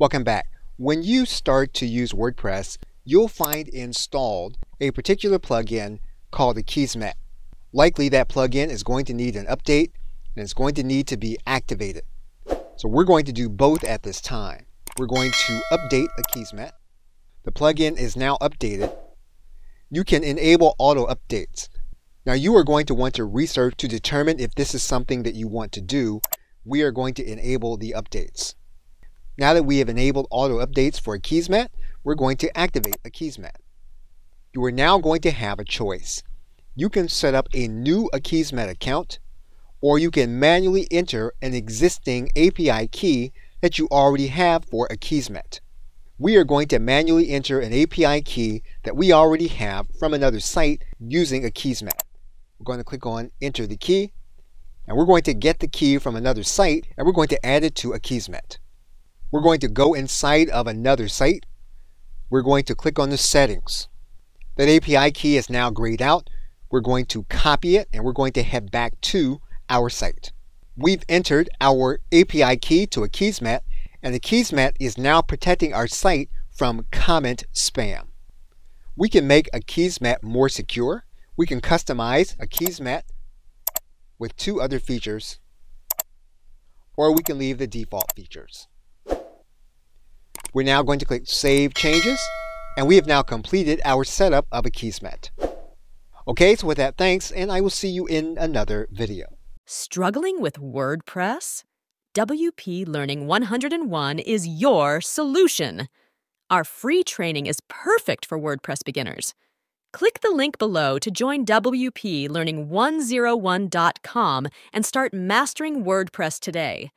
Welcome back. When you start to use WordPress, you'll find installed a particular plugin called the Akismet. Likely that plugin is going to need an update and it's going to need to be activated. So we're going to do both at this time. We're going to update a Akismet. The plugin is now updated. You can enable auto updates. Now you are going to want to research to determine if this is something that you want to do. We are going to enable the updates. Now that we have enabled auto updates for a Akismet, we're going to activate a Akismet. You are now going to have a choice. You can set up a new Akismet account, or you can manually enter an existing API key that you already have for Akismet. We are going to manually enter an API key that we already have from another site using Akismet. We're going to click on enter the key and we're going to get the key from another site and we're going to add it to Akismet. We're going to go inside of another site. We're going to click on the settings. That API key is now grayed out. We're going to copy it and we're going to head back to our site. We've entered our API key to Akismet and the Akismet is now protecting our site from comment spam. We can make Akismet more secure we can customize Akismet with two other features, or we can leave the default features. We're now going to click Save Changes, and we have now completed our setup of Akismet. Okay, so with that, thanks, and I will see you in another video. Struggling with WordPress? WP Learning 101 is your solution. Our free training is perfect for WordPress beginners. Click the link below to join WP Learning101.com and start mastering WordPress today.